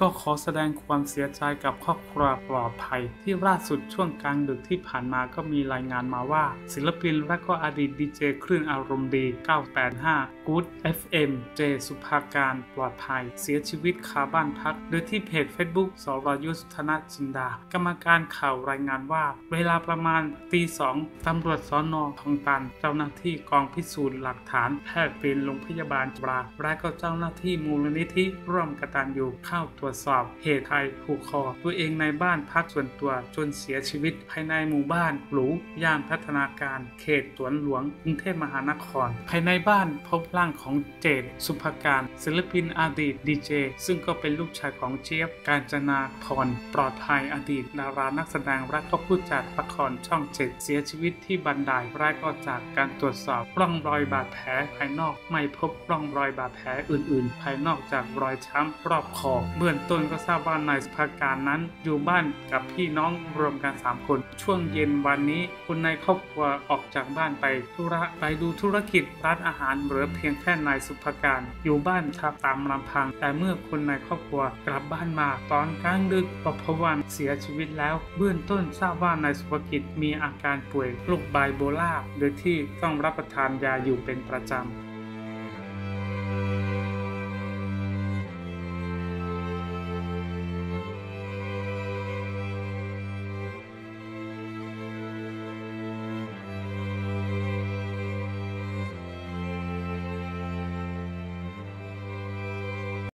ก็ขอแสดงความเสียใจกับครอบครัวปลอดภัย ที่ล่าสุดช่วงกลางดึกที่ผ่านมาก็มีรายงานมาว่า ศิลปินและก็อดีตดีเจคลื่นอารมณ์ดี 985 Good FM เจสุภาการปลอดภัย เสียชีวิตคาบ้านพัก โดยที่เพจ Facebook สรยุทธนาจินดา กรรมการข่าวรายงานว่า เวลาประมาณตีสองตำรวจสอนอทองตัน เจ้าหน้าที่กองพิสูจน์หลักฐานแพทย์เป็นโรงพยาบาลจุฬาและก็เจ้าหน้าที่มูลนิธิร่วมกตัญญูเข้าตรวจสอบเหตุใครผูกคอ ตัวเองในบ้านพักส่วนตัวจนเสียชีวิตภายในหมู่บ้านหรูย่านพัฒนาการ เขตสวนหลวงกรุงเทพมหานคร ภายในบ้านพบร่างของเจดสุภการ ศิลปินอดีตดีเจซึ่งก็เป็นลูกชายของเจี๊ยบการจนาพรปลอดภัยอดีตดารานักแสดงและก็ผู้จัดละครช่องเจ็ดเสียชีวิตที่บันไดและก็จากการตรวจสอบร่องรอยบาดแผลภายนอก ไม่พบร่องรอยบาดแผลอื่น ๆ ภายนอกจากรอยช้ำรอบคอเมื่อบื้องต้นก็ทราบว่านายสุภการนั้นอยู่บ้านกับพี่น้องรวมกัน 3 คน ช่วงเย็นวันนี้คนในครอบครัวออกจากบ้านไปธุระไปดูธุรกิจร้านอาหารเหลือเพียงแค่นายสุภการ อยู่บ้านครับตามลำพัง แต่เมื่อคนในครอบครัวกลับบ้านมาตอนกลางดึกก็พว่าเสียชีวิตแล้ว เบื้องต้นทราบว่านายสุภกิจมีอาการป่วยโรคไบโพล่าโดยที่ต้องรับประทานยาอยู่เป็นประจำ